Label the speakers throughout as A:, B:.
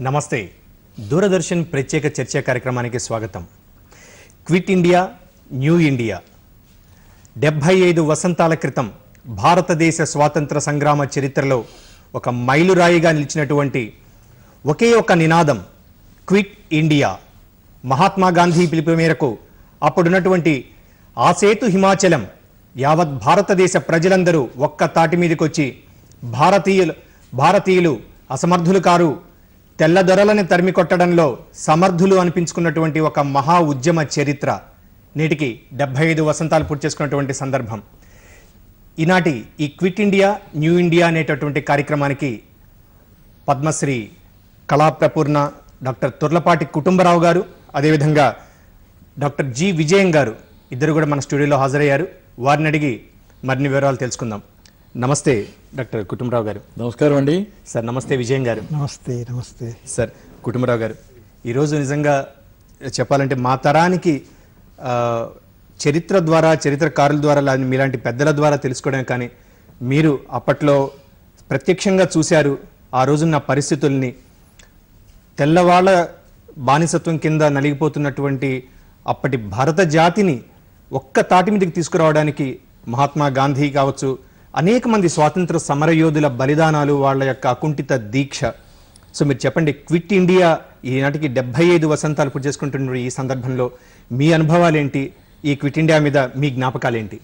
A: నమస్తే. దూరదర్శన్ ప్రత్యేక చర్చ కార్యక్రమానికి స్వాగతం. Quit India new India. డెబ్భై ఐదు వసంతాల క్రితం భారతదేశ స్వాతంత్ర సంగ్రామ చరిత్రలో ఒక మైలురాయిగా నిలిచినటువంటి ఒకే ఒక నినాదం క్విట్ ఇండియా. మహాత్మా గాంధీ పిలుపు మేరకు అప్పుడున్నటువంటి ఆ సేతు హిమాచలం యావత్ భారతదేశ ప్రజలందరూ ఒక్క తాటి మీదకొచ్చి భారతీయులు భారతీయులు అసమర్థులు కారు తెల్లదొరలని తరిమి కొట్టడంలో సమర్థులు అనిపించుకున్నటువంటి ఒక మహా ఉద్యమ చరిత్ర. నేటికి డెబ్బై ఐదు వసంతాలు పూర్తి చేసుకున్నటువంటి సందర్భం. ఈనాటి ఈ క్విట్ ఇండియా న్యూ ఇండియా అనేటటువంటి కార్యక్రమానికి పద్మశ్రీ కళాప్రపూర్ణ డాక్టర్ తుర్లపాటి కుటుంబరావు గారు అదేవిధంగా డాక్టర్ జి విజయం గారు ఇద్దరు కూడా మన స్టూడియోలో హాజరయ్యారు. వారిని అడిగి మరిన్ని వివరాలు తెలుసుకుందాం. నమస్తే డాక్టర్ కుటుంబరావు గారు.
B: నమస్కారం అండి.
A: సార్ నమస్తే విజయం గారు.
C: నమస్తే నమస్తే.
A: సార్ కుటుంబరావు గారు ఈరోజు నిజంగా చెప్పాలంటే మా తరానికి ఆ, చరిత్ర ద్వారా చరిత్రకారుల ద్వారా మీలాంటి పెద్దల ద్వారా తెలుసుకోవడం కానీ మీరు అప్పట్లో ప్రత్యక్షంగా చూశారు ఆ రోజున్న పరిస్థితుల్ని. తెల్లవాళ్ళ బానిసత్వం కింద నలిగిపోతున్నటువంటి అప్పటి భారత జాతిని ఒక్క తాటి మీదకి తీసుకురావడానికి మహాత్మా గాంధీ కావచ్చు అనేక మంది స్వాతంత్ర సమరయోధుల బలిదానాలు వాళ్ళ యొక్క అకుంఠిత దీక్ష. సో మీరు చెప్పండి క్విట్ ఇండియా ఈనాటికి డెబ్బై ఐదు వసంతాలు పూర్తి చేసుకుంటున్నారు ఈ సందర్భంలో. మీ అనుభవాలు ఏంటి ఈ క్విట్ ఇండియా మీద మీ జ్ఞాపకాలు ఏంటి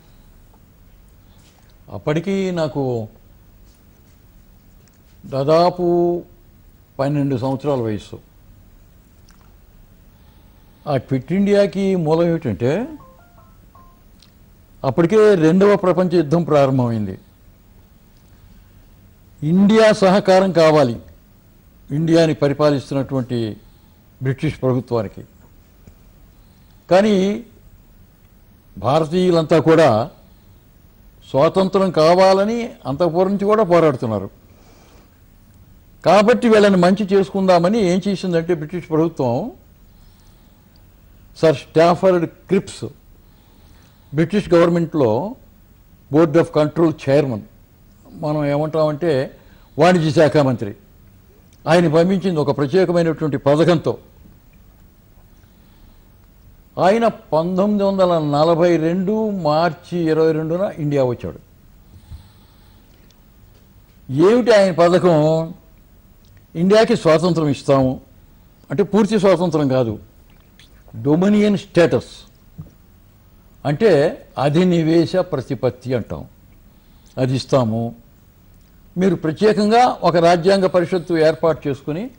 B: అప్పటికి నాకు దాదాపు పన్నెండు సంవత్సరాల వయసు ఆ క్విట్ ఇండియాకి మూలం ఏమిటంటే అప్పటికే రెండవ ప్రపంచ యుద్ధం ప్రారంభమైంది. ఇండియా సహకారం కావాలి. ఇండియాని పరిపాలిస్తున్నటువంటి బ్రిటిష్ ప్రభుత్వానికి. కానీ భారతీయులంతా కూడా స్వాతంత్రం కావాలని అంతఃపురం నుంచి కూడా పోరాడుతున్నారు. కాబట్టి వీళ్ళని మంచి చేసుకుందామని ఏం చేసిందంటే బ్రిటిష్ ప్రభుత్వం సర్ స్టాఫర్డ్ క్రిప్స్ బ్రిటిష్ గవర్నమెంట్లో బోర్డ్ ఆఫ్ కంట్రోల్ చైర్మన్ మనం ఏమంటామంటే వాణిజ్య శాఖ మంత్రి. ఆయన పంపించింది ఒక ప్రత్యేకమైనటువంటి పథకంతో. ఆయన పంతొమ్మిది వందల నలభై రెండు మార్చి ఇరవై రెండున ఇండియా వచ్చాడు. ఏమిటి ఆయన పథకం? ఇండియాకి స్వాతంత్రం ఇస్తాము. అంటే పూర్తి స్వాతంత్రం కాదు. Dominion status. అంటే అధినివేశ ప్రతిపత్తి అంటాం. అది ఇస్తాము. మీరు ప్రత్యేకంగా ఒక రాజ్యాంగ పరిషత్తు ఏర్పాటు చేసుకుని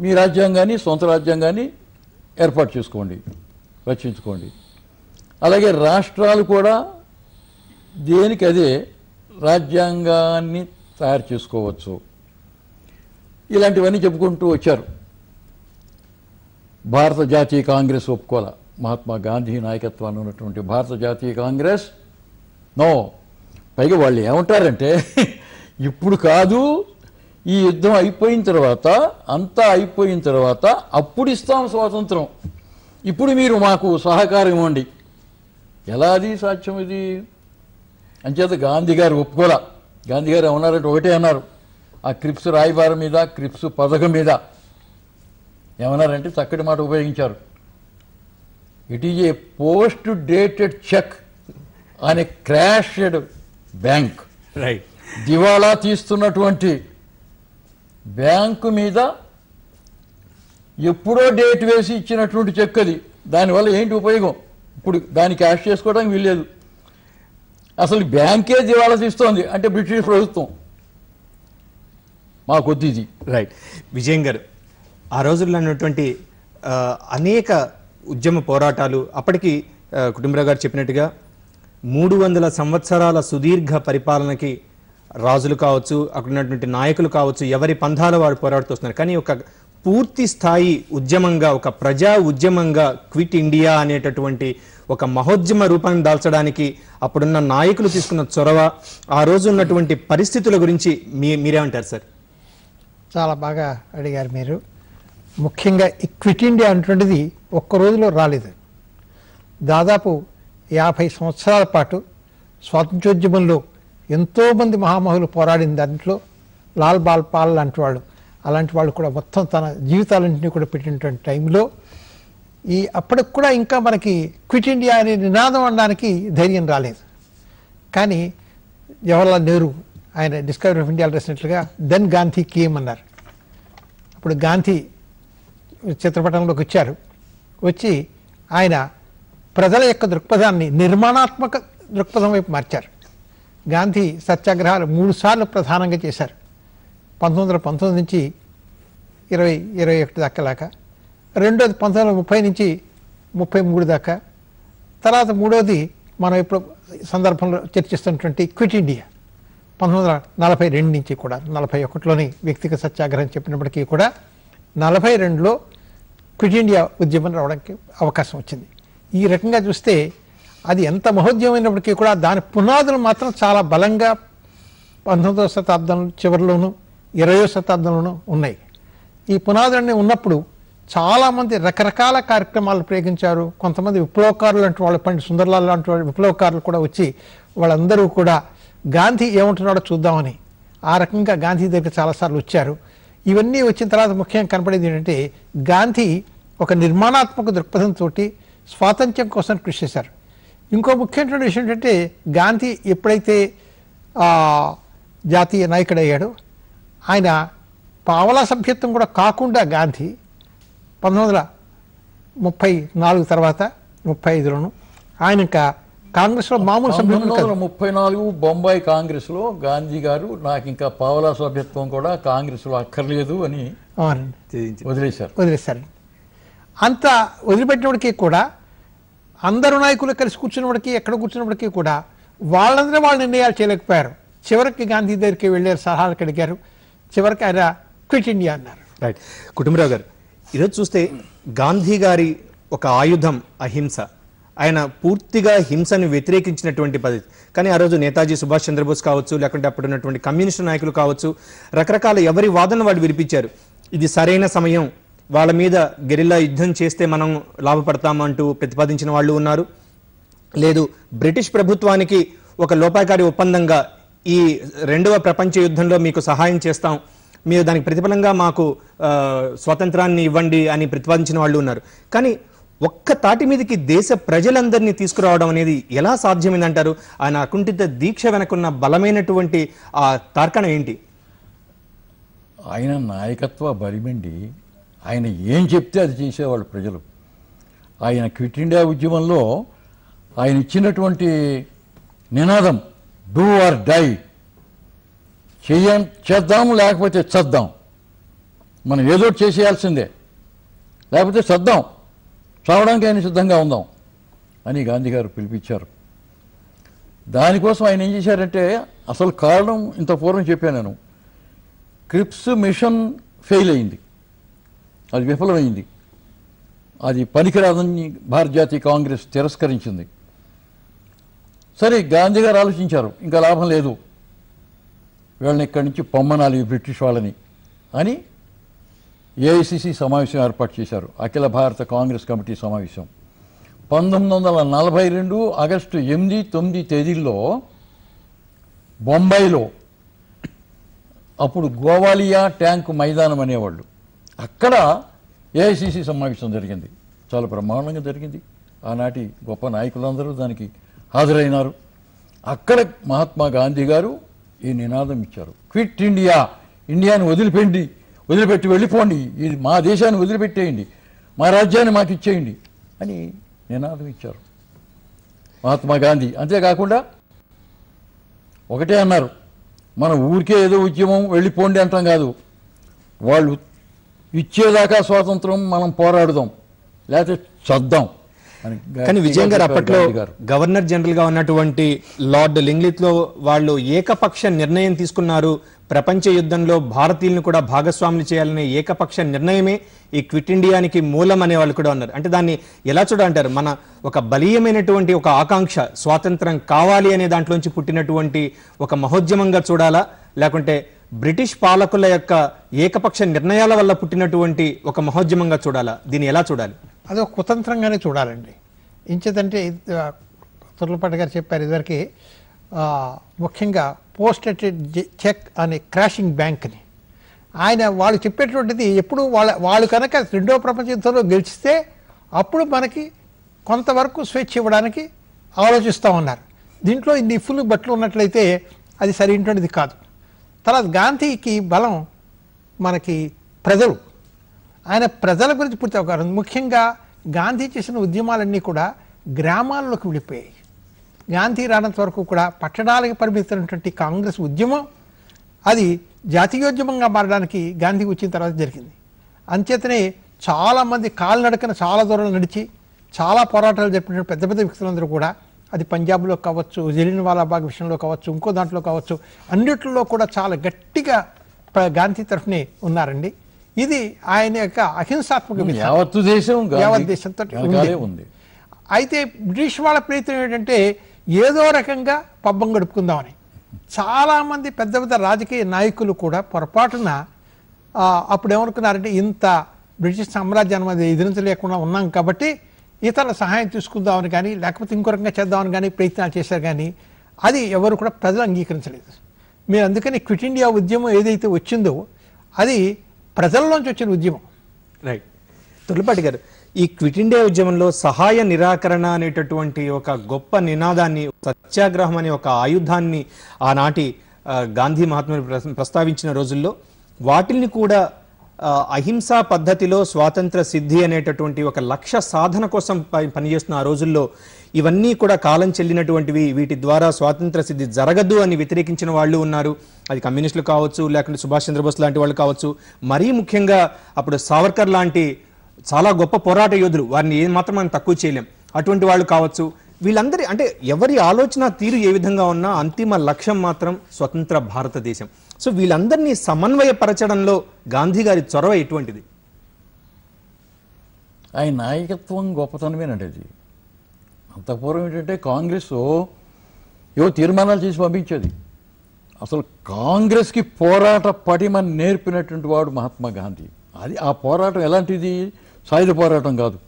B: మీ రాజ్యాంగాన్ని సొంత రాజ్యాంగాన్ని ఏర్పాటు చేసుకోండి రచించుకోండి అలాగే రాష్ట్రాలు కూడా దేనికి అదే రాజ్యాంగాన్ని తయారు చేసుకోవచ్చు. ఇలాంటివన్నీ చెప్పుకుంటూ వచ్చారు. భారత జాతీయ కాంగ్రెస్ ఒప్పుకోల. మహాత్మా గాంధీ నాయకత్వాన్ని ఉన్నటువంటి భారత జాతీయ కాంగ్రెస్? నో. పైగా వాళ్ళు ఏమంటారంటే ఇప్పుడు కాదు ఈ యుద్ధం అయిపోయిన తర్వాత అంతా అయిపోయిన తర్వాత అప్పుడు ఇస్తాం స్వాతంత్రం. ఇప్పుడు మీరు మాకు సహకారం ఇవ్వండి. ఎలా అది సాధ్యం ఇది? అంచేత గాంధీ గారు ఒప్పుకోలా. గాంధీ గారు ఏమన్నారంటే ఒకటే అన్నారు. ఆ క్రిప్స్ రాయబారం మీద క్రిప్స్ పథకం మీద. ఏమన్నారంటే చక్కటి మాట ఉపయోగించారు. It is a post dated cheque a crashed bank
A: right
B: దివాళా తీస్తున్నటువంటి బ్యాంకు మీద ఎప్పుడో డేట్ వేసి ఇచ్చినటువంటి చెక్ అది. దానివల్ల ఏంటి ఉపయోగం? ఇప్పుడు దాన్ని క్యాష్ చేసుకోవడానికి వీల్లేదు. అసలు బ్యాంకే దివాళా తీస్తోంది? అంటే బ్రిటిష్ ప్రభుత్వం. మాకొద్దు ఇది.
A: రైట్ విజయం గారు ఆ రోజుల్లో ఉన్నటువంటి అనేక ఉద్యమ పోరాటాలు. అప్పటికి కుటుంబరావు గారు చెప్పినట్టుగా మూడు వందల సంవత్సరాల సుదీర్ఘ పరిపాలనకి రాజులు కావచ్చు అక్కడ ఉన్నటువంటి నాయకులు కావచ్చు ఎవరి పంధాల వారు పోరాడుతున్నారు కానీ ఒక పూర్తి స్థాయి ఉద్యమంగా ఒక ప్రజా ఉద్యమంగా క్విట్ ఇండియా అనేటటువంటి ఒక మహోద్యమ రూపాన్ని దాల్చడానికి అప్పుడున్న నాయకులు తీసుకున్న చొరవ ఆ రోజు ఉన్నటువంటి పరిస్థితుల గురించి మీ మీరేమంటారు సార్?
C: చాలా బాగా అడిగారు మీరు. ముఖ్యంగా ఈ క్విట్ ఇండియా అనేటువంటిది ఒక్క రోజులో రాలేదు. దాదాపు యాభై సంవత్సరాల పాటు స్వాతంత్ర్యోద్యమంలో ఎంతోమంది మహామహులు పోరాడిన దాంట్లో. లాల్ బాల్ పాల్ లాంటి వాళ్ళు అలాంటి వాళ్ళు కూడా మొత్తం తన జీవితాలన్నింటినీ కూడా పెట్టినటువంటి టైంలో ఈ అప్పటికి కూడా ఇంకా మనకి క్విట్ ఇండియా అనే నినాదం అనడానికి ధైర్యం రాలేదు. కానీ జవహర్లాల్ నెహ్రూ ఆయన డిస్కవరీ ఆఫ్ ఇండియాలో రాసినట్లుగా దెన్ గాంధీ కేమ్ అన్నారు. అప్పుడు గాంధీ చిత్రపటంలోకి వచ్చారు. వచ్చి ఆయన ప్రజల యొక్క దృక్పథాన్ని నిర్మాణాత్మక దృక్పథం వైపు మార్చారు. గాంధీ సత్యాగ్రహాలు మూడు సార్లు ప్రధానంగా చేశారు. పంతొమ్మిది వందల పంతొమ్మిది నుంచి ఇరవై ఇరవై ఒకటి దాకా రెండోది పంతొమ్మిది వందల ముప్పై నుంచి ముప్పై మూడు దాకా. తర్వాత మూడోది మనం ఇప్పుడు సందర్భంలో చర్చిస్తున్నటువంటి క్విట్ ఇండియా. పంతొమ్మిది వందల నలభై రెండు నుంచి కూడా నలభై ఒకటిలోని వ్యక్తిగత సత్యాగ్రహం చెప్పినప్పటికీ కూడా నలభై రెండులో క్విట్ ఇండియా ఉద్యమం రావడానికి అవకాశం వచ్చింది. ఈ రకంగా చూస్తే అది ఎంత మహోద్యమైనప్పటికీ కూడా దాని పునాదులు మాత్రం చాలా బలంగా పంతొమ్మిదవ శతాబ్దం చివరిలోను ఇరవయో శతాబ్దంలోనూ ఉన్నాయి. ఈ పునాదులన్నీ ఉన్నప్పుడు చాలామంది రకరకాల కార్యక్రమాలు ప్రయోగించారు. కొంతమంది విప్లవకారులు లాంటి వాళ్ళు పండి సుందర్లాల్ లాంటి వాళ్ళు విప్లవకారులు కూడా వచ్చి వాళ్ళందరూ కూడా గాంధీ ఏమంటున్నాడో చూద్దామని ఆ రకంగా గాంధీ దగ్గర చాలాసార్లు వచ్చారు. ఇవన్నీ వచ్చిన తర్వాత ముఖ్యంగా కనపడేది ఏంటంటే గాంధీ ఒక నిర్మాణాత్మక దృక్పథంతో స్వాతంత్ర్యం కోసం కృషి చేశారు. ఇంకో ముఖ్యమైన విషయం ఏంటంటే గాంధీ ఎప్పుడైతే జాతీయ నాయకుడయ్యాడో ఆయన పావలా సభ్యత్వం కూడా కాకుండా గాంధీ పంతొమ్మిది వందల ముప్పై నాలుగు తర్వాత ముప్పై ఐదులోను ఆయన ఇంకా కాంగ్రెస్లో మామూలు సభ్యులు
B: ముప్పై నాలుగు బొంబాయి కాంగ్రెస్లో గాంధీ గారు నాకు ఇంకా పావలా సభ్యత్వం కూడా కాంగ్రెస్లో అక్కర్లేదు అని. వదిలేశారు.
C: వదిలేశారండి. అంత వదిలిపెట్టినప్పటికీ కూడా అందరు నాయకులు కలిసి కూర్చున్నప్పటికీ ఎక్కడ కూర్చున్నప్పటికీ కూడా వాళ్ళందరూ వాళ్ళ నిర్ణయాలు చేయలేకపోయారు. చివరికి గాంధీ దగ్గరికి వెళ్ళారు సలహాలకు అడిగారు. చివరికి ఆయన క్విట్ ఇండియా అన్నారు.
A: రైట్. కుటుంబరావు గారు ఈరోజు చూస్తే గాంధీ గారి ఒక ఆయుధం అహింస. ఆయన పూర్తిగా హింసను వ్యతిరేకించినటువంటి పద్ధతి కానీ ఆ రోజు నేతాజీ సుభాష్ చంద్రబోస్ కావచ్చు లేకుంటే అప్పుడు ఉన్నటువంటి కమ్యూనిస్ట్ నాయకులు కావచ్చు రకరకాల ఎవరి వాదన వాళ్ళు వినిపించారు. ఇది సరైన సమయం వాళ్ళ మీద గెరిల్లా యుద్ధం చేస్తే మనం లాభపడతామంటూ ప్రతిపాదించిన వాళ్ళు ఉన్నారు. లేదు బ్రిటిష్ ప్రభుత్వానికి ఒక లోపాయకారి ఒప్పందంగా ఈ రెండవ ప్రపంచ యుద్ధంలో మీకు సహాయం చేస్తాం. మీరు దానికి ప్రతిఫలంగా మాకు స్వాతంత్రాన్ని ఇవ్వండి అని ప్రతిపాదించిన వాళ్ళు ఉన్నారు. కానీ ఒక్క తాటి మీదకి దేశ ప్రజలందరినీ తీసుకురావడం అనేది ఎలా సాధ్యమైందంటారు? ఆయన అకుంఠిత దీక్ష వెనకున్న బలమైనటువంటి ఆ తార్కణం ఏంటి?
B: ఆయన నాయకత్వ బలిమండి ఆయన ఏం చెప్తే అది చేసేవాళ్ళు ప్రజలు. ఆయన క్విట్ ఇండియా ఉద్యమంలో ఆయన ఇచ్చినటువంటి నినాదం డూ ఆర్ డై చెయ్య చేద్దాం లేకపోతే చద్దాం. మనం ఏదో చేసేయాల్సిందే. లేకపోతే చద్దాం. చావడానికి ఆయన సిద్ధంగా ఉందాం అని గాంధీ గారు పిలిపించారు. దానికోసం ఆయన ఏం చేశారంటే అసలు కారణం ఇంత పూర్వం చెప్పాను నేను. క్రిప్స్ మిషన్ ఫెయిల్ అయింది. అది విఫలమైంది. అది పనికిరాదని భారత జాతీయ కాంగ్రెస్ తిరస్కరించింది. సరే గాంధీ గారు ఆలోచించారు ఇంకా లాభం లేదు. వీళ్ళని ఇక్కడి నుంచి పొమ్మనాలి బ్రిటిష్ వాళ్ళని అని ఏఐసిసి సమావేశం ఏర్పాటు చేశారు? అఖిల భారత కాంగ్రెస్ కమిటీ సమావేశం. పంతొమ్మిది వందల నలభై రెండు ఆగస్టు ఎనిమిది తొమ్మిది తేదీల్లో బొంబాయిలో అప్పుడు గోవాలియా ట్యాంక్ మైదానం అనేవాళ్ళు. అక్కడ ఏఐసిసి సమావేశం జరిగింది. చాలా బ్రహ్మాండంగా జరిగింది. ఆనాటి గొప్ప నాయకులందరూ దానికి హాజరైనారు. అక్కడ మహాత్మా గాంధీ గారు ఈ నినాదం ఇచ్చారు. క్విట్ ఇండియా ఇండియాని వదిలిపెండి వదిలిపెట్టి వెళ్ళిపోండి. ఇది మా దేశాన్ని వదిలిపెట్టేయండి. మా రాజ్యాన్ని మాకు ఇచ్చేయండి అని నినాదం ఇచ్చారు. మహాత్మా గాంధీ. అంతేకాకుండా ఒకటే అన్నారు. మన ఊరికే ఏదో ఉద్యమం వెళ్ళిపోండి అంటాం కాదు. వాళ్ళు ఇచ్చేదాకా స్వాతంత్రం మనం పోరాడుదాం. లేకపోతే చద్దాం
A: కానీ విజయన్ గారు అప్పట్లో. గవర్నర్ జనరల్గా ఉన్నటువంటి లార్డ్ లింగ్లిత్లో వాళ్ళు ఏకపక్ష నిర్ణయం తీసుకున్నారు. ప్రపంచ యుద్ధంలో భారతీయులను కూడా భాగస్వాములు చేయాలనే ఏకపక్ష నిర్ణయమే ఈ క్విట్ ఇండియానికి మూలం అనే వాళ్ళు కూడా ఉన్నారు. అంటే దాన్ని ఎలా చూడంటారు మన ఒక బలీయమైనటువంటి ఒక ఆకాంక్ష స్వాతంత్రం కావాలి అనే దాంట్లోంచి పుట్టినటువంటి ఒక మహోద్యమంగా చూడాలా? లేకుంటే బ్రిటిష్ పాలకుల యొక్క ఏకపక్ష నిర్ణయాల వల్ల పుట్టినటువంటి ఒక మహోద్యమంగా చూడాలా? దీన్ని ఎలా చూడాలి?
C: అదొక కుతంత్రంగానే చూడాలండి. ఇంచేదంటే తుర్లపాటి గారు చెప్పారు ఇదివరకు ముఖ్యంగా పోస్ట్ చెక్ అనే క్రాషింగ్ బ్యాంక్ని. ఆయన వాళ్ళు చెప్పేటువంటిది ఎప్పుడు వాళ్ళ వాళ్ళు కనుక రెండో ప్రపంచ యుద్ధంలో గెలిచితే అప్పుడు మనకి కొంతవరకు స్వేచ్ఛ ఇవ్వడానికి ఆలోచిస్తూ ఉన్నారు. దీంట్లో ఈ నిప్పులు బట్టలు ఉన్నట్లయితే అది సరైనటువంటిది కాదు. తర్వాత గాంధీకి బలం మనకి ప్రజలు ఆయన ప్రజల గురించి పూర్తి అవకాశం ముఖ్యంగా గాంధీ చేసిన ఉద్యమాలన్నీ కూడా గ్రామాల్లోకి వెళ్ళిపోయాయి. గాంధీ రానంత వరకు కూడా పట్టణాలకు పరిమితమైనటువంటి కాంగ్రెస్ ఉద్యమం అది జాతీయోద్యమంగా మారడానికి గాంధీ వచ్చిన తర్వాత జరిగింది. అంచేతనే చాలామంది కాలినడకన చాలా దూరం నడిచి చాలా పోరాటాలు జరిపిన పెద్ద పెద్ద వ్యక్తులందరూ కూడా అది పంజాబ్లో కావచ్చు జలియన్ వాలాబాగ్ విషయంలో కావచ్చు ఇంకో దాంట్లో కావచ్చు అన్నిట్లో కూడా చాలా గట్టిగా గాంధీ తరఫునే ఉన్నారండి. ఇది ఆయన యొక్క అహింసాత్మక విధానం.
B: యావత్తు దేశం గాంధీ
C: యావత్ దేశంతో ఉంది. అయితే బ్రిటిష్ వాళ్ళ ప్రయత్నం ఏంటంటే ఏదో రకంగా పబ్బం గడుపుకుందామని చాలామంది పెద్ద పెద్ద రాజకీయ నాయకులు కూడా పొరపాటున అప్పుడు ఏమనుకున్నారంటే ఇంత బ్రిటిష్ సామ్రాజ్యాన్ని మీద ఎదిరించలేకుండా ఉన్నాం కాబట్టి ఇతరుల సహాయం తీసుకుందామని కానీ లేకపోతే ఇంకో రకంగా చేద్దామని కానీ ప్రయత్నాలు చేశారు కానీ అది ఎవరు కూడా ప్రజలు అంగీకరించలేదు మీరు అందుకని క్విట్ ఇండియా ఉద్యమం ఏదైతే వచ్చిందో అది ప్రజల్లోంచి వచ్చిన ఉద్యమం.
A: రైట్ తొలిపాటి గారు ఈ క్విట్ ఇండియా ఉద్యమంలో సహాయ నిరాకరణ అనేటటువంటి ఒక గొప్ప నినాదాన్ని సత్యాగ్రహం అనే ఒక ఆయుధాన్ని ఆనాటి గాంధీ మహాత్ములు ప్రస్- ప్రస్తావించిన రోజుల్లో వాటిల్ని కూడా అహింసా పద్ధతిలో స్వాతంత్ర సిద్ధి అనేటటువంటి ఒక లక్ష్య సాధన కోసం పనిచేస్తున్న ఆ రోజుల్లో ఇవన్నీ కూడా కాలం చెల్లినటువంటివి వీటి ద్వారా స్వాతంత్ర సిద్ధి జరగదు అని వ్యతిరేకించిన వాళ్ళు ఉన్నారు. అది కమ్యూనిస్టులు కావచ్చు లేకుంటే సుభాష్ చంద్రబోస్ లాంటి వాళ్ళు కావచ్చు. మరీ ముఖ్యంగా అప్పుడు సావర్కర్ లాంటి చాలా గొప్ప పోరాట యోధులు వారిని ఏం మాత్రం మనం తక్కువ చేయలేం. అటువంటి వాళ్ళు కావచ్చు. వీళ్ళందరి అంటే ఎవరి ఆలోచన తీరు ఏ విధంగా ఉన్నా అంతిమ లక్ష్యం మాత్రం స్వతంత్ర భారతదేశం. సో వీళ్ళందరినీ సమన్వయపరచడంలో గాంధీ గారి చొరవ ఎటువంటిది?
B: ఆయన నాయకత్వం గొప్పతనమేనండి అది. అంతఃపూర్వం ఏంటంటే కాంగ్రెస్ ఏవో తీర్మానాలు చేసి పంపించేది. అసలు కాంగ్రెస్కి పోరాట పటిమని నేర్పినటువంటి వాడు మహాత్మా గాంధీ. అది ఆ పోరాటం ఎలాంటిది? సాయుధ పోరాటం కాదు.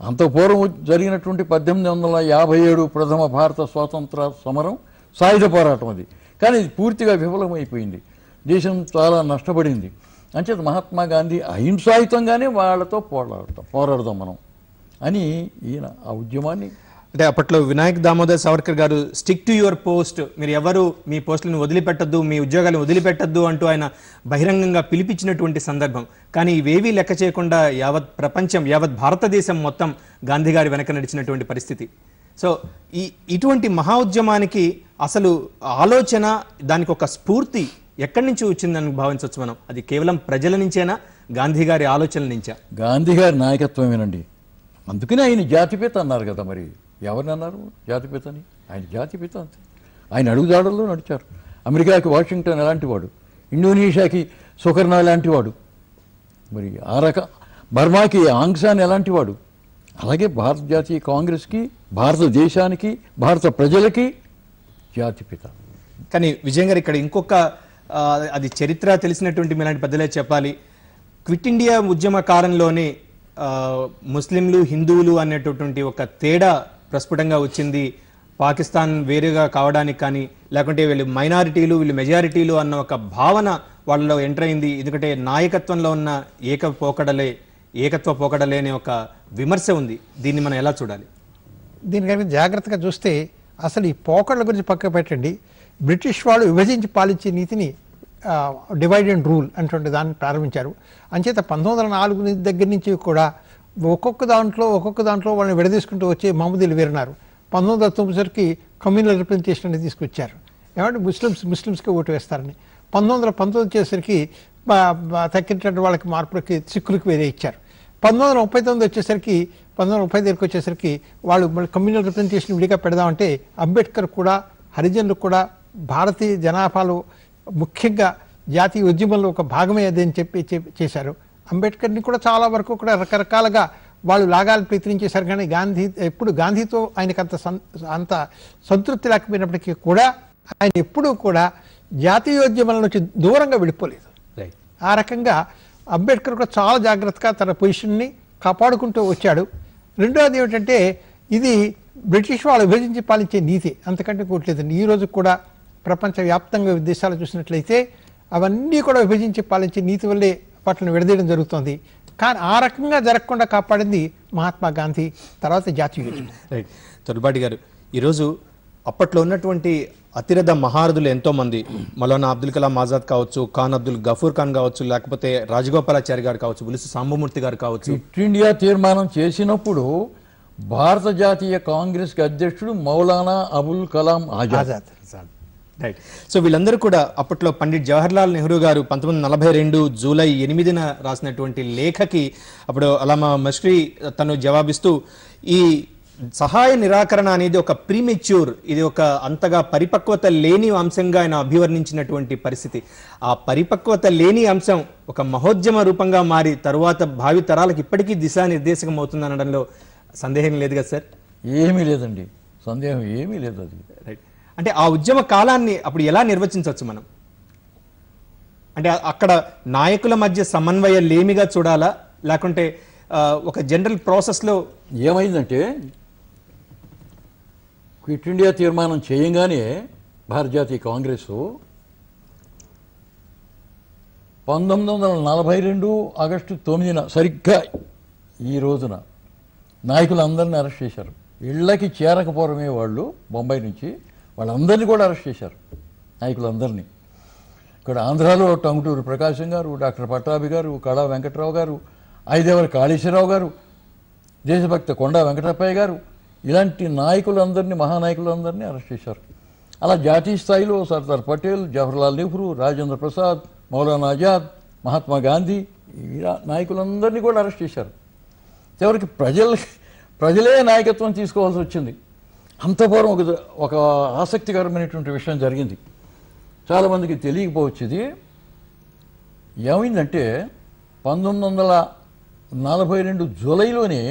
B: అంత పూర్వం జరిగినటువంటి పద్దెనిమిది వందల యాభై ఏడు ప్రథమ భారత స్వాతంత్ర సమరం సాయుధ పోరాటం అది. కానీ ఇది పూర్తిగా విఫలమైపోయింది. దేశం చాలా నష్టపడింది. అంచేత మహాత్మా గాంధీ అహింసాయుతంగానే వాళ్ళతో పోరాడతాం పోరాడదాం మనం అని ఈయన ఆ ఉద్యమాన్ని
A: అంటే అప్పట్లో వినాయక్ దామోదర్ సావర్కర్ గారు స్టిక్ టు యువర్ పోస్ట్ మీరు ఎవరు? మీ పోస్టులను వదిలిపెట్టద్దు మీ ఉద్యోగాలను వదిలిపెట్టద్దు అంటూ ఆయన బహిరంగంగా పిలిపించినటువంటి సందర్భం. కానీ ఇవేవీ లెక్క చేయకుండా యావత్ ప్రపంచం యావత్ భారతదేశం మొత్తం గాంధీ గారి వెనక నడిచినటువంటి పరిస్థితి. సో ఈ ఇటువంటి మహా ఉద్యమానికి అసలు ఆలోచన దానికి ఒక స్ఫూర్తి ఎక్కడి నుంచి వచ్చిందని భావించవచ్చు మనం? అది కేవలం ప్రజల నుంచేనా? గాంధీ గారి ఆలోచనల నుంచా?
B: గాంధీ గారి నాయకత్వమేనండి. అందుకనే ఆయన జాతిపేత అన్నారు కదా మరి. ఎవరిని అన్నారు? జాతిపిత అని ఆయన జాతిపిత అంతే. ఆయన అడుగుదాడుల్లో నడిచారు. అమెరికాకి వాషింగ్టన్ ఎలాంటి వాడు? ఇండోనేషియాకి సుకర్ణ ఎలాంటి వాడు? మరి ఆ రక బర్మాకి ఆంగ్సాన్ ఎలాంటి వాడు? అలాగే భారత జాతీయ కాంగ్రెస్కి భారతదేశానికి భారత ప్రజలకి జాతిపిత.
A: కానీ విజయం గారు ఇక్కడ ఇంకొక అది చరిత్ర తెలిసినటువంటి మీలాంటి పెద్దలే చెప్పాలి. క్విట్ ఇండియా ఉద్యమ కాలంలోనే ముస్లింలు హిందువులు అనేటటువంటి ఒక తేడా ప్రస్ఫుటంగా వచ్చింది. పాకిస్తాన్ వేరుగా కావడానికి కానీ లేకుంటే వీళ్ళు మైనారిటీలు వీళ్ళు మెజారిటీలు అన్న ఒక భావన వాళ్ళలో ఎంటర్ అయింది. ఎందుకంటే నాయకత్వంలో ఉన్న ఏక పోకడలే ఏకత్వ పోకడలే అనే ఒక విమర్శ ఉంది. దీన్ని మనం ఎలా చూడాలి?
C: దీని కనుక జాగ్రత్తగా చూస్తే అసలు ఈ పోకడల గురించి పక్క పెట్టండి. బ్రిటిష్ వాళ్ళు విభజించి పాలించే నీతిని డివైడ్ అండ్ రూల్ అటువంటి దాన్ని ప్రారంభించారు. అంచేత పంతొమ్మిది వందల నాలుగు దగ్గర నుంచి కూడా ఒక్కొక్క దాంట్లో ఒక్కొక్క దాంట్లో వాళ్ళని విడదీసుకుంటూ వచ్చి మహమ్మదీలు వేరినారు పంతొమ్మిది వందల తొమ్మిదిసరికి కమ్యూనల్ రిప్రజెంటేషన్ అనేది తీసుకొచ్చారు. ఏమంటే ముస్లిమ్స్ ముస్లిమ్స్కి ఓటు వేస్తారని. పంతొమ్మిది వందల పంతొమ్మిది వచ్చేసరికి తగ్గినటువంటి వాళ్ళకి మార్పులకి సిక్కులకు వేరే ఇచ్చారు. పంతొమ్మిది వందల ముప్పై తొమ్మిది వచ్చేసరికి పంతొమ్మిది వందల ముప్పై దగ్గరికి వచ్చేసరికి వాళ్ళు మళ్ళీ కమ్యూనల్ రిప్రజెంటేషన్ విడిగా పెడదామంటే అంబేద్కర్ కూడా హరిజనులు కూడా భారతీయ జనాభాలో ముఖ్యంగా జాతీయ ఉద్యమంలో ఒక భాగమే అదని చెప్పి చేశారు. అంబేద్కర్ని కూడా చాలా వరకు కూడా రకరకాలుగా వాళ్ళు లాగాలు ప్రయత్నించేశారు కానీ గాంధీ ఎప్పుడు గాంధీతో ఆయనకు అంత అంత సంతృప్తి లేకపోయినప్పటికీ కూడా ఆయన ఎప్పుడూ కూడా జాతీయోద్యమాల నుంచి దూరంగా వెళ్ళిపోలేదు.
A: రైట్
C: ఆ రకంగా అంబేద్కర్ కూడా చాలా జాగ్రత్తగా తన పొజిషన్ని కాపాడుకుంటూ వచ్చాడు. రెండవది ఏమిటంటే ఇది బ్రిటిష్ వాళ్ళు విభజించి పాలించే నీతి అంతకంటే కోట్లేదండి ఈ రోజు కూడా ప్రపంచవ్యాప్తంగా దేశాలు చూసినట్లయితే అవన్నీ కూడా విభజించి పాలించి నీతి వల్లే వాటిని విడదీయడం జరుగుతుంది. కానీ ఆ రకంగా జరగకుండా కాపాడింది మహాత్మా గాంధీ తర్వాత జాతీయుడు
A: రైట్. తొలిపాటి గారు ఈరోజు అప్పట్లో ఉన్నటువంటి అతిరథ మహారథులు ఎంతో మంది మౌలానా అబ్దుల్ కలాం ఆజాద్ కావచ్చు ఖాన్ అబ్దుల్ గఫూర్ ఖాన్ కావచ్చు లేకపోతే రాజగోపాలాచారి గారు కావచ్చు పులిసి సాంబమూర్తి గారు కావచ్చు.
B: క్విట్ ఇండియా తీర్మానం చేసినప్పుడు భారత జాతీయ కాంగ్రెస్కి అధ్యక్షుడు మౌలానా అబుల్ కలాం
C: ఆజాద్.
A: రైట్ సో వీళ్ళందరూ కూడా అప్పట్లో పండిట్ జవహర్లాల్ నెహ్రూ గారు పంతొమ్మిది నలభై రెండు జూలై ఎనిమిదిన రాసినటువంటి లేఖకి అప్పుడు అలామా మష్రీ తను జవాబిస్తూ ఈ సహాయ నిరాకరణ అనేది ఒక ప్రీమెచ్యూర్ ఇది ఒక అంతగా పరిపక్వత లేని అంశంగా ఆయన అభివర్ణించినటువంటి పరిస్థితి. ఆ పరిపక్వత లేని అంశం ఒక మహోద్యమ రూపంగా మారి తరువాత భావి తరాలకు ఇప్పటికీ దిశానిర్దేశకం అవుతుందనడంలో సందేహం లేదు కదా సార్?
B: ఏమీ లేదండి. సందేహం ఏమీ లేదు అది.
A: రైట్ అంటే ఆ ఉద్యమ కాలాన్ని అప్పుడు ఎలా నిర్వచించవచ్చు మనం? అంటే అక్కడ నాయకుల మధ్య సమన్వయ లేమిగా చూడాలా? లేకుంటే ఒక జనరల్ ప్రాసెస్లో
B: ఏమైందంటే క్విట్ ఇండియా తీర్మానం చేయంగానే భారత జాతీయ కాంగ్రెస్ పంతొమ్మిది వందల నలభై రెండు ఆగస్టు తొమ్మిదిన సరిగ్గా ఈ రోజున నాయకులందరినీ అరెస్ట్ చేశారు. ఇళ్ళకి చేరకపోవడమే వాళ్ళు బొంబాయి నుంచి. వాళ్ళందరినీ కూడా అరెస్ట్ చేశారు నాయకులందరినీ. ఇక్కడ ఆంధ్రాలో టంగుటూరు ప్రకాశం గారు డాక్టర్ పట్టాభి గారు కళా వెంకట్రావు గారు ఐదేవరి కాళేశ్వరరావు గారు దేశభక్త కొండా వెంకటప్పయ్య గారు ఇలాంటి నాయకులందరినీ మహానాయకులందరినీ అరెస్ట్ చేశారు. అలా జాతీయ స్థాయిలో సర్దార్ పటేల్ జవహర్లాల్ నెహ్రూ రాజేంద్ర ప్రసాద్ మౌలానా ఆజాద్ మహాత్మా గాంధీ నాయకులందరినీ కూడా అరెస్ట్ చేశారు. చివరికి ప్రజల ప్రజలే నాయకత్వం తీసుకోవాల్సి వచ్చింది. అంత పూర్వం ఒక ఒక ఆసక్తికరమైనటువంటి విషయం జరిగింది. చాలామందికి తెలియకపోవచ్చు ఇది ఏమైందంటే పంతొమ్మిది వందల నలభై రెండు జూలైలోనే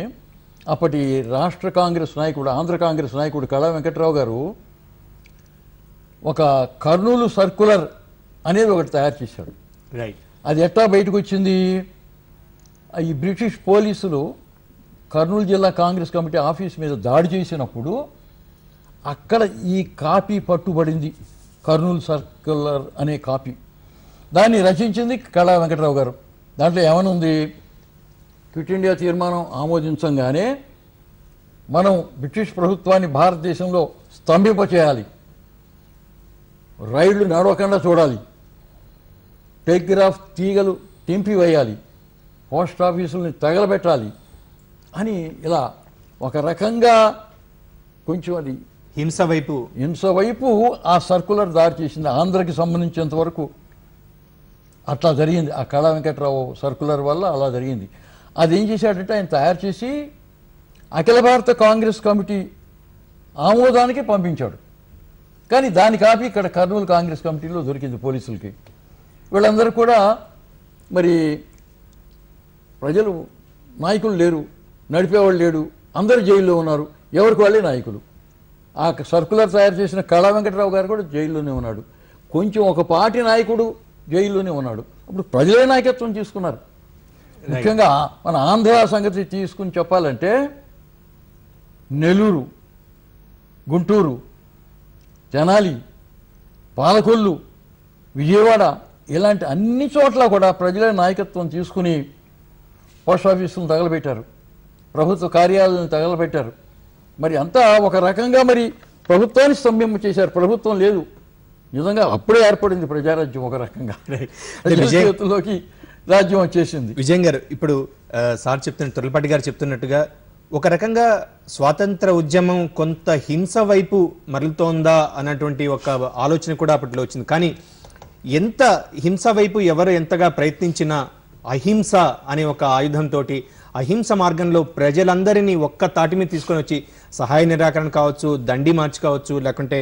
B: అప్పటి రాష్ట్ర కాంగ్రెస్ నాయకుడు ఆంధ్ర కాంగ్రెస్ నాయకుడు కళా వెంకట్రావు గారు ఒక కర్నూలు సర్కులర్ అనేది ఒకటి తయారు చేశాడు.
A: రైట్
B: అది ఎట్టా బయటకు వచ్చింది ఈ బ్రిటిష్ పోలీసులు కర్నూలు జిల్లా కాంగ్రెస్ కమిటీ ఆఫీస్ మీద దాడి చేసినప్పుడు అక్కడ ఈ కాపీ పట్టుబడింది కర్నూలు సర్కులర్ అనే కాపీ. దాన్ని రచించింది కళా వెంకటరావు గారు. దాంట్లో ఏమనుంది క్విట్ ఇండియా తీర్మానం ఆమోదించంగానే మనం బ్రిటిష్ ప్రభుత్వాన్ని భారతదేశంలో స్తంభింపచేయాలి. రైళ్ళు నడవకుండా చూడాలి. టెలిగ్రాఫ్ తీగలు తెంపివేయాలి పోస్ట్ ఆఫీసుల్ని తగలబెట్టాలి. అని ఇలా ఒక రకంగా కొంచెం అది
A: హింస వైపు.
B: హింస వైపు ఆ సర్కులర్ దారి చేసింది. ఆంధ్రకి సంబంధించినంత వరకు అట్లా జరిగింది. ఆ కళా వెంకట్రావు సర్కులర్ వల్ల అలా జరిగింది. అది ఏం చేశాడంటే ఆయన తయారు చేసి అఖిల భారత కాంగ్రెస్ కమిటీ ఆమోదానికి పంపించాడు. కానీ దాని కాపీ ఇక్కడ కర్నూలు కాంగ్రెస్ కమిటీలో దొరికింది పోలీసులకి. వీళ్ళందరూ కూడా మరి ప్రజలు నాయకులు లేరు నడిపేవాళ్ళు లేడు అందరూ జైల్లో ఉన్నారు. ఎవరికి వాళ్ళే నాయకులు? ఆ సర్కులర్ తయారు చేసిన కళా వెంకటరావు గారు కూడా జైల్లోనే ఉన్నాడు. కొంచెం ఒక పార్టీ నాయకుడు జైల్లోనే ఉన్నాడు. అప్పుడు ప్రజలే నాయకత్వం తీసుకున్నారు. ముఖ్యంగా మన ఆంధ్ర సంగతి తీసుకుని చెప్పాలంటే నెల్లూరు గుంటూరు తెనాలి పాలకొల్లు విజయవాడ ఇలాంటి అన్ని చోట్ల కూడా ప్రజలే నాయకత్వం తీసుకుని పోస్ట్ ఆఫీసులను తగలబెట్టారు. ప్రభుత్వ కార్యాలయాలను తగలబెట్టారు. మరి అంతా ఒక రకంగా మరి ప్రభుత్వాన్ని స్తంభింప చేశారు. ప్రభుత్వం లేదు. నిజంగా అప్పుడే ఏర్పడింది ప్రజారాజ్యం ఒక రకంగా. చేతుల్లోకి రాజ్యం వచ్చేసింది.
A: విజయ్ గారు ఇప్పుడు సార్ చెప్తున్న తొలిపాటి గారు చెప్తున్నట్టుగా ఒక రకంగా స్వాతంత్ర ఉద్యమం కొంత హింస వైపు మరలుతోందా అన్నటువంటి ఒక ఆలోచన కూడా అప్పట్లో వచ్చింది. కానీ ఎంత హింస వైపు ఎవరు ఎంతగా ప్రయత్నించినా అహింస అనే ఒక ఆయుధంతో అహింస మార్గంలో ప్రజలందరినీ ఒక్క తాటి మీద తీసుకొని వచ్చి సహాయ నిరాకరణ కావచ్చు దండి మార్చి కావచ్చు లేకుంటే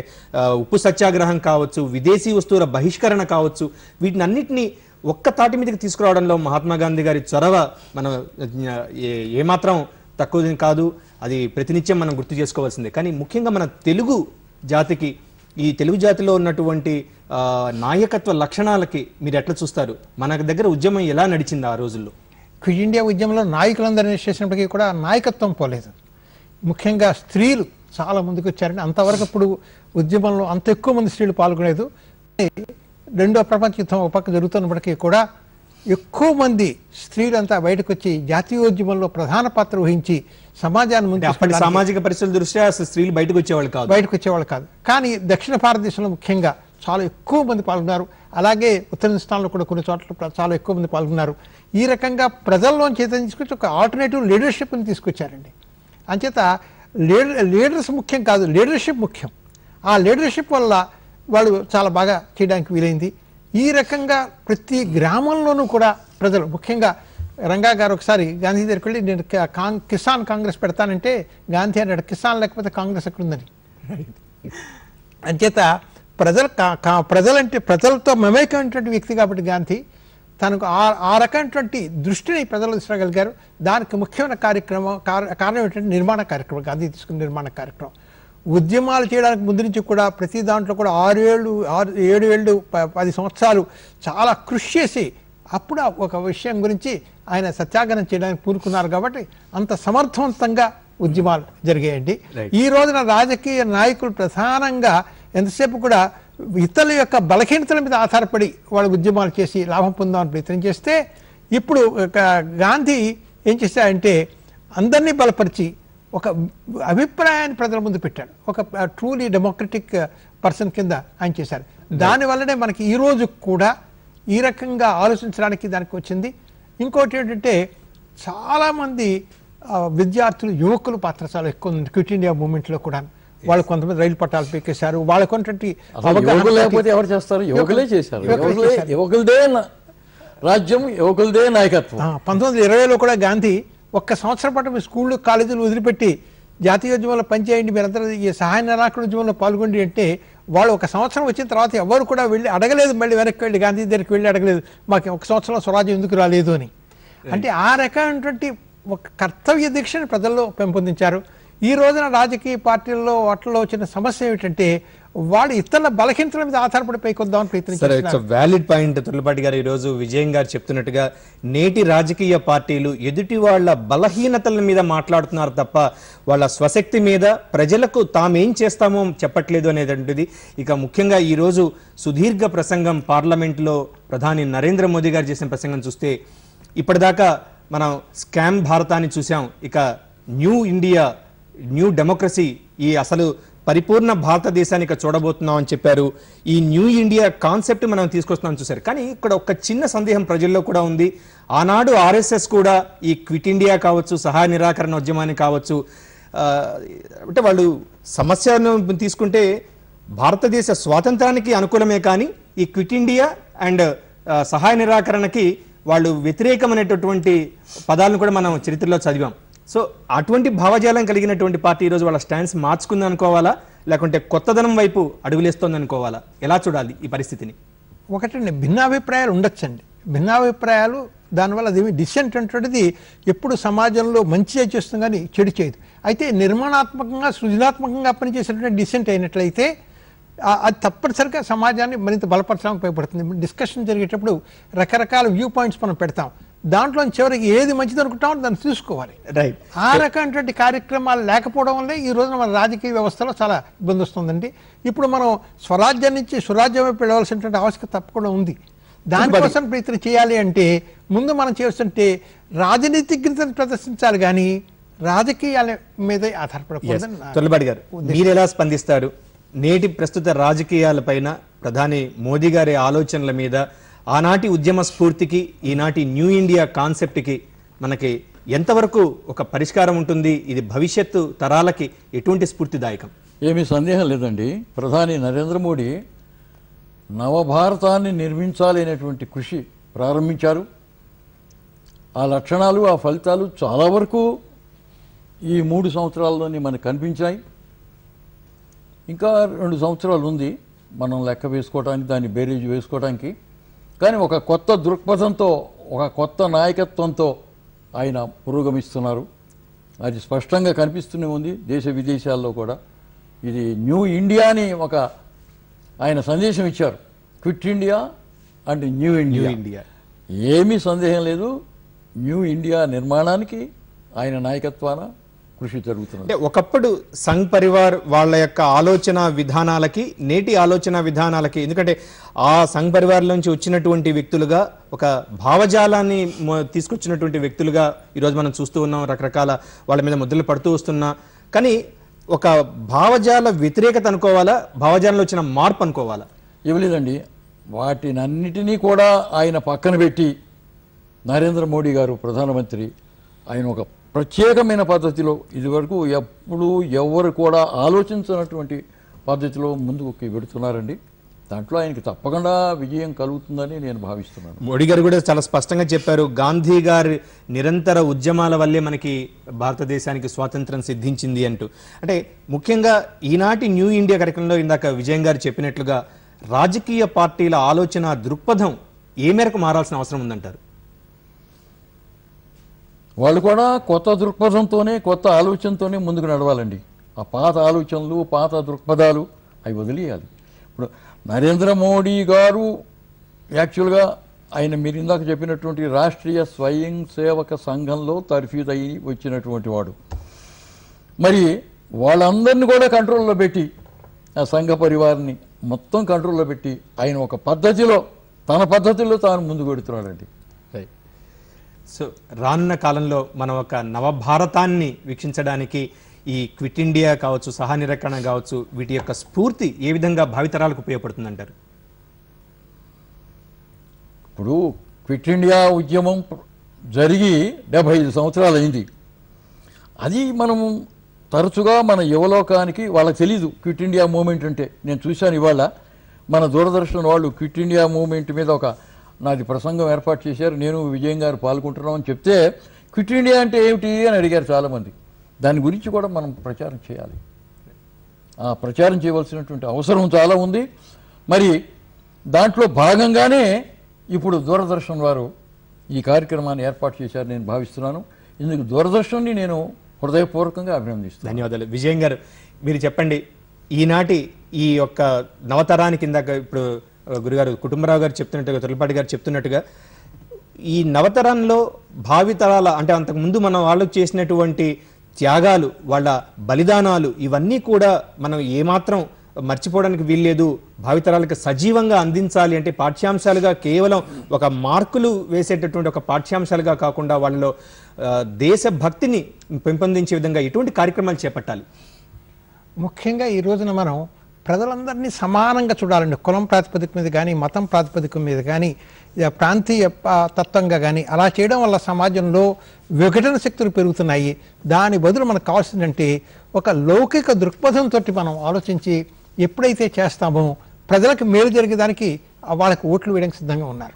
A: ఉప్పు సత్యాగ్రహం కావచ్చు విదేశీ వస్తువుల బహిష్కరణ కావచ్చు వీటినన్నింటినీ ఒక్క తాటి మీదకి తీసుకురావడంలో మహాత్మా గాంధీ గారి చొరవ మనం ఏ- ఏమాత్రం తక్కువది కాదు అది ప్రతినిత్యం మనం గుర్తు చేసుకోవాల్సిందే. కానీ ముఖ్యంగా మన తెలుగు జాతికి ఈ తెలుగు జాతిలో ఉన్నటువంటి నాయకత్వ లక్షణాలకి మీరు ఎట్లా చూస్తారు? మన దగ్గర ఉద్యమం ఎలా నడిచింది ఆ రోజుల్లో?
C: క్విట్ ఇండియా ఉద్యమంలో నాయకులందరినీ చేసినప్పటికీ కూడా నాయకత్వం పోలేదు. ముఖ్యంగా స్త్రీలు చాలా ముందుకు వచ్చారని అంతవరకు ఇప్పుడు ఉద్యమంలో అంత ఎక్కువ మంది స్త్రీలు పాల్గొలేదు రెండో ప్రపంచ యుద్ధం ఒక పక్క జరుగుతున్నప్పటికీ కూడా ఎక్కువ మంది స్త్రీలంతా బయటకు వచ్చి జాతీయోద్యమంలో ప్రధాన పాత్ర వహించి సమాజాన్ని ముందు
A: అప్పటి సామాజిక పరిస్థితుల దృష్ట్యా స్త్రీలు బయటకు వచ్చేవాళ్ళు కాదు.
C: బయటకు వచ్చేవాళ్ళు కాదు. కానీ దక్షిణ భారతదేశంలో ముఖ్యంగా చాలా ఎక్కువ మంది పాల్గొన్నారు. అలాగే ఉత్తర హిందుస్థాన్లో కూడా కొన్ని చోట్ల చాలా ఎక్కువ మంది పాల్గొన్నారు. ఈ రకంగా ప్రజల్లో చైతన్యం తీసుకొచ్చి ఒక ఆల్టర్నేటివ్ లీడర్షిప్ని తీసుకొచ్చారండి. అంచేత లీడర్ లీడర్స్ ముఖ్యం కాదు లీడర్షిప్ ముఖ్యం. ఆ లీడర్షిప్ వల్ల వాళ్ళు చాలా బాగా చేయడానికి వీలైంది. ఈ రకంగా ప్రతి గ్రామంలోనూ కూడా ప్రజలు ముఖ్యంగా రంగా గారు ఒకసారి గాంధీ దగ్గరికి వెళ్ళి నేను కాంగ్ కిసాన్ కాంగ్రెస్ పెడతానంటే గాంధీ అన్నాడు కిసాన్ లేకపోతే కాంగ్రెస్ ఎక్కడుందని. అంచేత ప్రజలు కా- కా- ప్రజలంటే ప్రజలతో మమేకమైనటువంటి వ్యక్తి కాబట్టి గాంధీ తనకు ఆ ఆ రకమైనటువంటి దృష్టిని ప్రజలు తీసుకురాగలిగారు దానికి ముఖ్యమైన కార్యక్రమం కార- కారణం ఏంటంటే నిర్మాణ కార్యక్రమం గాంధీ తీసుకున్న నిర్మాణ కార్యక్రమం. ఉద్యమాలు చేయడానికి ముందు నుంచి కూడా ప్రతి దాంట్లో కూడా ఆరు ఏళ్ళు ఆరు ఏడు ఏళ్ళు ప- పది సంవత్సరాలు చాలా కృషి చేసి అప్పుడు ఒక విషయం గురించి ఆయన సత్యాగ్రహం చేయడానికి పూనుకున్నారు కాబట్టి అంత సమర్థవంతంగా ఉద్యమాలు జరిగాయండి. ఈ రోజున రాజకీయ నాయకులు ప్రధానంగా ఎంతసేపు కూడా ఇతరుల యొక్క బలహీనతల మీద ఆధారపడి వాళ్ళు ఉద్యమాలు చేసి లాభం పొందామని ప్రయత్నం చేస్తే ఇప్పుడు గాంధీ ఏం చేశాడంటే అందరినీ బలపరిచి ఒక అభిప్రాయాన్ని ప్రజల ముందు పెట్టాడు. ఒక ట్రూలీ డెమోక్రటిక్ పర్సన్ కింద ఆయన చేశారు. దానివల్లనే మనకి ఈ రోజు కూడా ఈ రకంగా ఆలోచించడానికి దానికి వచ్చింది. ఇంకోటి ఏంటంటే చాలామంది విద్యార్థులు యువకులు పాత్ర చాలా ఎక్కువ ఉంది. క్విట్ ఇండియా మూమెంట్లో కూడా వాళ్ళు కొంతమంది రైలు పట్టాలు పీకేశారు. వాళ్ళకున్నటువంటి అవగాహన
B: లేకపోతే ఎవరు చేస్తారు? యువకులే చేశారు.
C: యువకులే
B: యువకులే
C: చేశారు.
B: యువకులదే రాజ్యం యువకులదే నాయకత్వం.
C: పంతొమ్మిది వందల ఇరవైలో కూడా గాంధీ ఒక్క సంవత్సరం పాటు మీ స్కూళ్ళు కాలేజీలు వదిలిపెట్టి జాతీయోద్యమంలో పనిచేయండి మీరందరూ ఈ సహాయ నిరాకరణ ఉద్యమంలో పాల్గొండి అంటే వాళ్ళు ఒక సంవత్సరం వచ్చిన తర్వాత ఎవరు కూడా వెళ్ళి అడగలేదు మళ్ళీ వెనక్కి వెళ్ళి గాంధీ దగ్గరికి వెళ్ళి అడగలేదు మాకు ఒక సంవత్సరం స్వరాజ్యం ఎందుకు రాలేదు అని. అంటే ఆ రకమైనటువంటి ఒక కర్తవ్య దీక్షని ప్రజల్లో పెంపొందించారు. ఈ రోజున రాజకీయ పార్టీల్లో వాటిల్లో వచ్చిన సమస్య ఏమిటంటే వాడు ఇతరుల బలహీనతల మీద ఆధారపడి పైకొద్దామని ప్రయత్నం
A: సరే ఇట్స్
C: చేస్తున్నారు.
A: వ్యాలిడ్ పాయింట్ తుర్లపాటి గారు ఈరోజు విజయం గారు చెప్తున్నట్టుగా నేటి రాజకీయ పార్టీలు ఎదుటి వాళ్ళ బలహీనతల మీద మాట్లాడుతున్నారు తప్ప వాళ్ళ స్వశక్తి మీద ప్రజలకు తామేం చేస్తామో చెప్పట్లేదు అనేటువంటిది ఇక ముఖ్యంగా ఈరోజు సుదీర్ఘ ప్రసంగం పార్లమెంట్లో ప్రధాని నరేంద్ర మోదీ గారు చేసిన ప్రసంగం చూస్తే ఇప్పటిదాకా మనం స్కామ్ భారతాన్ని చూసాం ఇక న్యూ ఇండియా న్యూ డెమోక్రసీ ఈ అసలు పరిపూర్ణ భారతదేశానికి చూడబోతున్నాం అని చెప్పారు. ఈ న్యూ ఇండియా కాన్సెప్ట్ మనం తీసుకొస్తున్నాం చూశారు. కానీ ఇక్కడ ఒక చిన్న సందేహం ప్రజల్లో కూడా ఉంది. ఆనాడు ఆర్ఎస్ఎస్ కూడా ఈ క్విట్ ఇండియా కావచ్చు సహాయ నిరాకరణ ఉద్యమాన్ని కావచ్చు అంటే వాళ్ళు సమస్యను తీసుకుంటే భారతదేశ స్వాతంత్రానికి అనుకూలమే కానీ ఈ క్విట్ ఇండియా అండ్ సహాయ నిరాకరణకి వాళ్ళు వ్యతిరేకమైనటువంటి పదాలను కూడా మనం చరిత్రలో చదివాం. సో అటువంటి భావజాలం కలిగినటువంటి పార్టీ ఈరోజు వాళ్ళ స్టాండ్స్ మార్చుకుంది అనుకోవాలా లేకుంటే కొత్తదనం వైపు అడుగులేస్తోంది అనుకోవాలా ఎలా చూడాలి ఈ పరిస్థితిని?
C: ఒకటండి భిన్నాభిప్రాయాలు ఉండొచ్చండి. భిన్నాభిప్రాయాలు దానివల్ల అది డిసెంట్ అంటున్నది ఎప్పుడు సమాజంలో మంచి చేస్తుంది కానీ చెడు చేయదు. అయితే నిర్మాణాత్మకంగా సృజనాత్మకంగా పనిచేసేటువంటి డిసెంట్ అయినట్లయితే అది తప్పనిసరిగా సమాజాన్ని మరింత బలపరచడానికి ఉపయోగపడుతుంది. డిస్కషన్ జరిగేటప్పుడు రకరకాల వ్యూ పాయింట్స్ మనం పెడతాం. దాంట్లో చివరికి ఏది మంచిది అనుకుంటామో దాన్ని చూసుకోవాలి
A: రైట్
C: ఆ రకమైనటువంటి కార్యక్రమాలు లేకపోవడం వల్లే ఈ రోజున మన రాజకీయ వ్యవస్థలో చాలా ఇబ్బంది వస్తుందండి. ఇప్పుడు మనం స్వరాజ్యం నుంచి స్వరాజ్యం వైపు వెళ్ళవలసినటువంటి ఆవశ్యకత తప్పకుండా ఉంది. దానికోసం ప్రయత్నం చేయాలి అంటే ముందు మనం చేస్తుంటే రాజనీతిజ్ఞతను ప్రదర్శించాలి కానీ రాజకీయాల మీదే ఆధారపడకూడదని
A: గారు మీరు ఎలా స్పందిస్తారు? నేటి ప్రస్తుత రాజకీయాలపైన ప్రధాని మోదీ గారి ఆలోచనల మీద ఆనాటి ఉద్యమ స్ఫూర్తికి ఈనాటి న్యూ ఇండియా కాన్సెప్ట్కి మనకి ఎంతవరకు ఒక పరిష్కారం ఉంటుంది ఇది భవిష్యత్తు తరాలకి ఎటువంటి స్ఫూర్తిదాయకం?
B: ఏమీ సందేహం లేదండి. ప్రధాని నరేంద్ర మోడీ నవభారతాన్ని నిర్మించాలి అనేటువంటి కృషి ప్రారంభించారు. ఆ లక్షణాలు ఆ ఫలితాలు చాలా వరకు ఈ మూడు సంవత్సరాల్లోనే మనకు కనిపించాయి. ఇంకా రెండు సంవత్సరాలు ఉంది మనం లెక్క వేసుకోవడానికి దాన్ని బేరీజ్ వేసుకోవడానికి కానీ ఒక కొత్త దృక్పథంతో ఒక కొత్త నాయకత్వంతో ఆయన పురోగమిస్తున్నారు. అది స్పష్టంగా కనిపిస్తూనే ఉంది దేశ విదేశాల్లో కూడా. ఇది న్యూ ఇండియా అని ఒక ఆయన సందేశం ఇచ్చారు. Quit India and new India.
A: India.
B: ఏమీ సందేహం లేదు. న్యూ ఇండియా నిర్మాణానికి ఆయన నాయకత్వాన కృషి జరుగుతున్నది.
A: అంటే ఒకప్పుడు సంఘ్ పరివార్ వాళ్ళ యొక్క ఆలోచన విధానాలకి నేటి ఆలోచన విధానాలకి ఎందుకంటే ఆ సంఘ్ పరివార్ నుంచి వచ్చినటువంటి వ్యక్తులుగా ఒక భావజాలాన్ని తీసుకొచ్చినటువంటి వ్యక్తులుగా ఈరోజు మనం చూస్తూ ఉన్నాం రకరకాల వాళ్ళ మీద ముద్రలు పడుతూ వస్తున్నా. కానీ ఒక భావజాల వ్యతిరేకత అనుకోవాలా? భావజాలంలో వచ్చిన మార్పు అనుకోవాలా?
B: ఇవ్వలేదండి వాటినన్నిటినీ కూడా ఆయన పక్కన పెట్టి నరేంద్ర మోడీ గారు ప్రధానమంత్రి ఆయన ఒక ప్రత్యేకమైన పద్ధతిలో ఇదివరకు ఎప్పుడు ఎవరు కూడా ఆలోచించినటువంటి పద్ధతిలో ముందుకు పెడుతున్నారండి దాంట్లో ఆయనకి తప్పకుండా విజయం కలుగుతుందని నేను భావిస్తున్నాను.
A: మోడీ గారు కూడా చాలా స్పష్టంగా చెప్పారు గాంధీ గారి నిరంతర ఉద్యమాల వల్లే మనకి భారతదేశానికి స్వాతంత్రం సిద్ధించింది అంటూ. అంటే ముఖ్యంగా ఈనాటి న్యూ ఇండియా కార్యక్రమంలో ఇందాక విజయం గారు చెప్పినట్లుగా రాజకీయ పార్టీల ఆలోచన దృక్పథం ఏ మేరకు మారాల్సిన అవసరం ఉందంటారు?
B: వాళ్ళు కూడా కొత్త దృక్పథంతోనే కొత్త ఆలోచనతోనే ముందుకు నడవాలండి. ఆ పాత ఆలోచనలు పాత దృక్పథాలు అవి వదిలేయాలి. ఇప్పుడు నరేంద్ర మోడీ గారు యాక్చువల్గా ఆయన మీరు ఇందాక చెప్పినటువంటి రాష్ట్రీయ స్వయం సేవక సంఘంలో తర్ఫీదయ్యి వచ్చినటువంటి వాడు. మరి వాళ్ళందరినీ కూడా కంట్రోల్లో పెట్టి ఆ సంఘ పరివారాన్ని మొత్తం కంట్రోల్లో పెట్టి ఆయన ఒక పద్ధతిలో తన పద్ధతిలో తాను ముందుకు పెడుతున్నాడండి
A: సో రానున్న కాలంలో మనం ఒక నవభారతాన్ని వీక్షించడానికి ఈ క్విట్ ఇండియా కావచ్చు సహానిరక్షణ కావచ్చు వీటి యొక్క స్ఫూర్తి ఏ విధంగా భావితరాలకు ఉపయోగపడుతుందంటారు?
B: ఇప్పుడు క్విట్ ఇండియా ఉద్యమం జరిగి డెబ్భై ఐదు సంవత్సరాలు అయింది. అది మనం తరచుగా మన యువలోకానికి వాళ్ళకి తెలీదు క్విట్ ఇండియా మూమెంట్ అంటే. నేను చూశాను ఇవాళ మన దూరదర్శన్ వాళ్ళు క్విట్ ఇండియా మూమెంట్ మీద ఒక నాది ప్రసంగం ఏర్పాటు చేశారు. నేను విజయం గారు పాల్గొంటున్నాం అని చెప్తే క్విట్ ఇండియా అంటే ఏమిటి అని అడిగారు చాలామంది. దాని గురించి కూడా మనం ప్రచారం చేయాలి. ఆ ప్రచారం చేయవలసినటువంటి అవసరం చాలా ఉంది. మరి దాంట్లో భాగంగానే ఇప్పుడు దూరదర్శన్ వారు ఈ కార్యక్రమాన్ని ఏర్పాటు చేశారు నేను భావిస్తున్నాను. ఇందుకు దూరదర్శన్ని నేను హృదయపూర్వకంగా అభినందిస్తాను
A: ధన్యవాదాలు. విజయం గారు మీరు చెప్పండి ఈనాటి ఈ యొక్క నవతరానికి ఇందాక ఇప్పుడు గురుగారు కుటుంబరావు గారు చెప్తున్నట్టుగా తొలిపాటి గారు చెప్తున్నట్టుగా ఈ నవతరంలో భావితరాల అంటే అంతకుముందు మన వాళ్ళు చేసినటువంటి త్యాగాలు వాళ్ళ బలిదానాలు ఇవన్నీ కూడా మనం ఏమాత్రం మర్చిపోవడానికి వీల్లేదు. భావితరాలకు సజీవంగా అందించాలి అంటే పాఠ్యాంశాలుగా కేవలం ఒక మార్కులు వేసేటటువంటి ఒక పాఠ్యాంశాలుగా కాకుండా వాళ్ళలో దేశభక్తిని పెంపొందించే విధంగా ఎటువంటి కార్యక్రమాలు చేపట్టాలి.
C: ముఖ్యంగా ఈ రోజున మనం ప్రజలందరినీ సమానంగా చూడాలండి. కులం ప్రాతిపదిక మీద కానీ మతం ప్రాతిపదిక మీద కానీ ఇక ప్రాంతీయ తత్వంగా కానీ అలా చేయడం వల్ల సమాజంలో విఘటన శక్తులు పెరుగుతున్నాయి. దాని బదులు మనకు కావాల్సిందంటే ఒక లౌకిక దృక్పథంతో మనం ఆలోచించి ఎప్పుడైతే చేస్తామో ప్రజలకు మేలు జరిగేదానికి వాళ్ళకి ఓట్లు వేయడానికి సిద్ధంగా ఉన్నారు.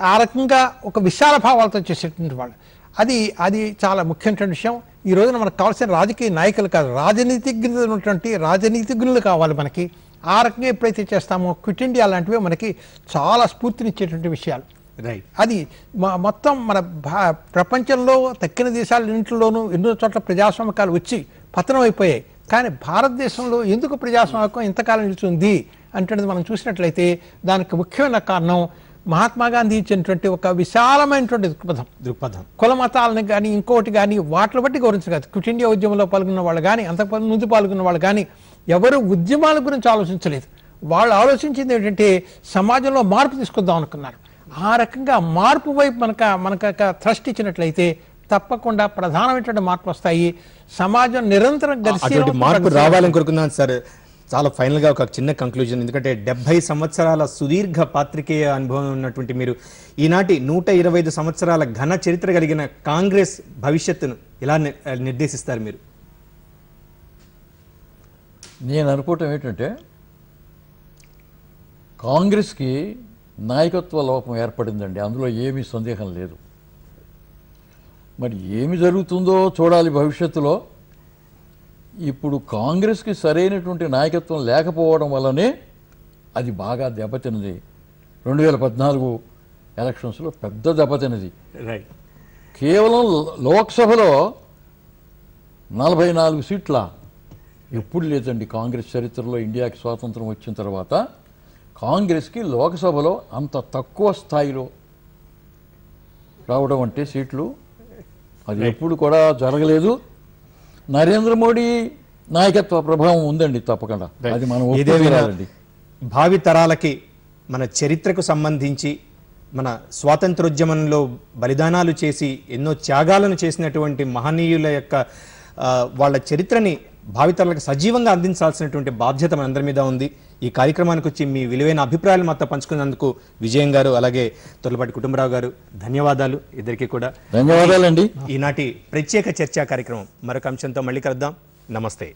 C: ఆ రకంగా ఒక విశాల భావాలతో చేసేటువంటి వాళ్ళు. అది అది చాలా ముఖ్యమైన విషయం. ఈ రోజున మనకు కావాల్సిన రాజకీయ నాయకులు కాదు రాజనీతిజ్ఞులు ఉన్నటువంటి రాజనీతిజ్ఞులు కావాలి మనకి. ఆ రకంగా ఎప్పుడైతే చేస్తామో క్విట్ ఇండియా లాంటివి మనకి చాలా స్ఫూర్తినిచ్చేటువంటి విషయాలు.
A: రైట్
C: అది మొత్తం మన భా ప్రపంచంలో తక్కిన దేశాలన్నింటిలోనూ ఎన్నో చోట్ల ప్రజాస్వామికాలు వచ్చి పతనం అయిపోయాయి. కానీ భారతదేశంలో ఎందుకు ప్రజాస్వామికం ఇంతకాలం నిలిచింది అంటే మనం చూసినట్లయితే దానికి ముఖ్యమైన కారణం మహాత్మా గాంధీ ఇచ్చినటువంటి ఒక విశాలమైనటువంటి దృక్పథం.
A: దృక్పథం.
C: కుల మతాలను కానీ ఇంకోటి కానీ వాటిని బట్టి గౌరవించగలదు. క్విట్ ఇండియా ఉద్యమంలో పాల్గొన్న వాళ్ళు కానీ అంతకు ముందు పాల్గొన్న వాళ్ళు కానీ ఎవరు ఉద్యమాల గురించి ఆలోచించలేదు. వాళ్ళు ఆలోచించింది ఏంటంటే సమాజంలో మార్పు తీసుకొద్దాం అనుకున్నారు. ఆ రకంగా మార్పు వైపు మనక మనక థ్రస్ట్ ఇచ్చినట్లయితే తప్పకుండా ప్రధానమైనటువంటి మార్పు వస్తాయి. సమాజం నిరంతరం
A: మార్పు రావాలని కోరుకున్నాను సార్. చాలా ఫైనల్గా ఒక చిన్న కంక్లూజన్ ఎందుకంటే డెబ్బై సంవత్సరాల సుదీర్ఘ పాత్రికేయ అనుభవం ఉన్నటువంటి మీరు ఈనాటి నూట ఇరవై ఐదు సంవత్సరాల ఘన చరిత్ర కలిగిన కాంగ్రెస్ భవిష్యత్తును ఎలా నిర్దేశిస్తారు మీరు?
B: నేను అనుకోవటం ఏంటంటే కాంగ్రెస్కి నాయకత్వ లోపం ఏర్పడిందండి. అందులో ఏమీ సందేహం లేదు. మరి ఏమి జరుగుతుందో చూడాలి భవిష్యత్తులో. ఇప్పుడు కాంగ్రెస్కి సరైనటువంటి నాయకత్వం లేకపోవడం వల్లనే అది బాగా దెబ్బతిన్నది. రెండు వేల పద్నాలుగు ఎలక్షన్స్లో పెద్ద దెబ్బతిన్నది.
A: రైట్
B: కేవలం లోక్సభలో నలభై నాలుగు సీట్ల ఎప్పుడు లేదండి కాంగ్రెస్ చరిత్రలో ఇండియాకి స్వాతంత్రం వచ్చిన తర్వాత కాంగ్రెస్కి లోక్సభలో అంత తక్కువ స్థాయిలో రావడం అంటే సీట్లు అది ఎప్పుడు కూడా జరగలేదు. నరేంద్ర మోడీ నాయకత్వ ప్రభావం ఉందండి తప్పకుండా. అది మనం
A: భావి తరాలకి మన చరిత్రకు సంబంధించి మన స్వాతంత్రోద్యమంలో బలిదానాలు చేసి ఎన్నో త్యాగాలను చేసినటువంటి మహనీయుల యొక్క వాళ్ళ చరిత్రని భావితరాలకు సజీవంగా అందించాల్సినటువంటి బాధ్యత మనందరి మీద ఉంది. ఈ కార్యక్రమానికి వచ్చి మీ విలువైన అభిప్రాయాలు మాతో పంచుకున్నందుకు విజయం గారు అలాగే తొలపాటి కుటుంబరావు గారు ధన్యవాదాలు ఇద్దరికి కూడా.
B: ధన్యవాదాలండి.
A: ఈనాటి ప్రత్యేక చర్చా కార్యక్రమం మరొక అంశంతో మళ్ళీ కలుద్దాం. నమస్తే.